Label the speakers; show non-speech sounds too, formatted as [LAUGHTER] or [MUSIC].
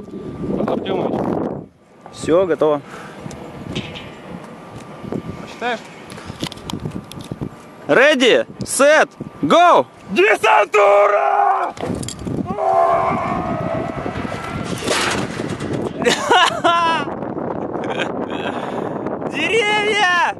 Speaker 1: зовут?
Speaker 2: Артемович.
Speaker 1: Все, готово.
Speaker 2: Посчитаешь?
Speaker 1: Ready, set, go!
Speaker 2: Десантура! [LAUGHS] Деревья!